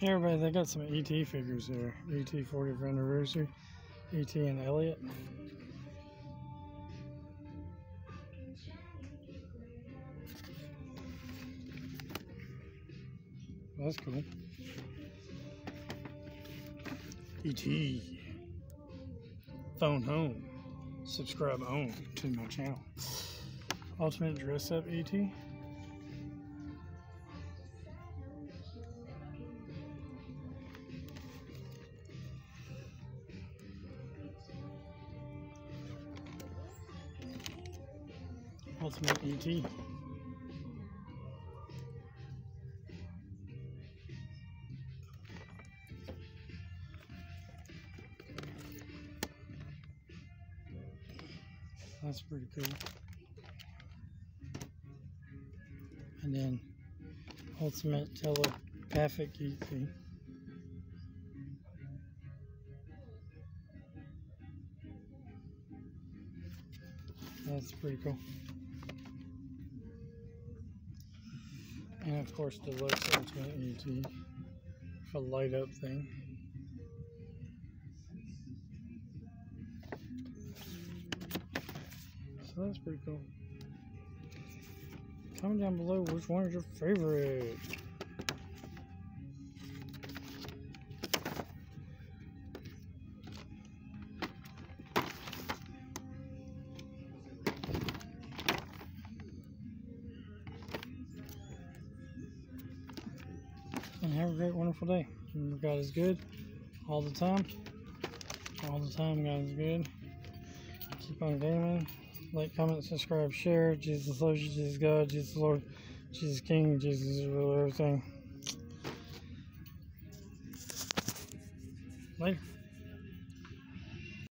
Hey everybody, they got some ET figures here. ET 40th anniversary. ET and Elliott. That's cool. ET. Phone home. Subscribe on to my channel. Ultimate dress up ET. Ultimate ET. That's pretty cool. And then Ultimate Telepathic ET. That's pretty cool. And of course, Deluxe Ultimate ET for light up thing. So that's pretty cool. Comment down below which one is your favorite. Have a great, wonderful day. Remember, God is good all the time. All the time, God is good. Keep on gaming. Like, comment, subscribe, share. Jesus loves you. Jesus God. Jesus Lord. Jesus King. Jesus is really everything. Later.